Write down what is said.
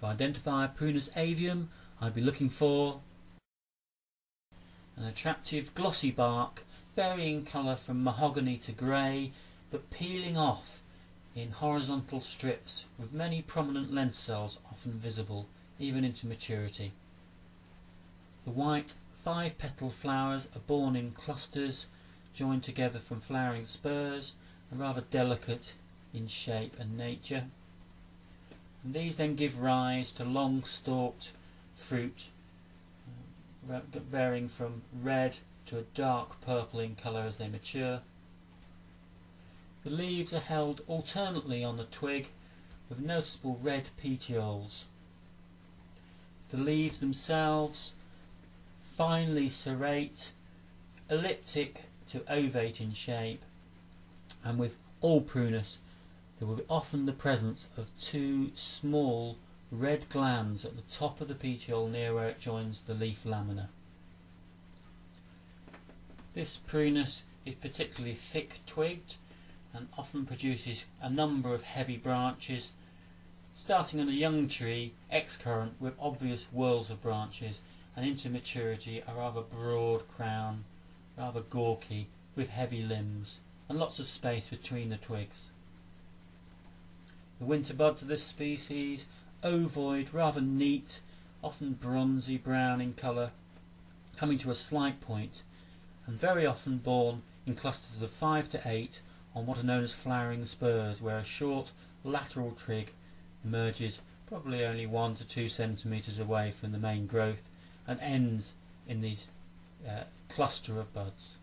To identify Prunus avium, I'd be looking for an attractive glossy bark, varying colour from mahogany to grey, but peeling off in horizontal strips with many prominent lenticels often visible, even into maturity. The white five petal flowers are borne in clusters joined together from flowering spurs and rather delicate in shape and nature. And these then give rise to long stalked fruit uh, varying from red to a dark purple in colour as they mature. The leaves are held alternately on the twig with noticeable red petioles. The leaves themselves finely serrate, elliptic to ovate in shape, and with all prunus there will be often the presence of two small red glands at the top of the petiole near where it joins the leaf lamina. This prunus is particularly thick twigged and often produces a number of heavy branches starting on a young tree excurrent with obvious whorls of branches and into maturity a rather broad crown, rather gawky with heavy limbs and lots of space between the twigs. The winter buds of this species, ovoid, rather neat, often bronzy brown in colour, coming to a slight point, and very often borne in clusters of five to eight on what are known as flowering spurs, where a short lateral twig emerges probably only one to two centimetres away from the main growth and ends in these uh, cluster of buds.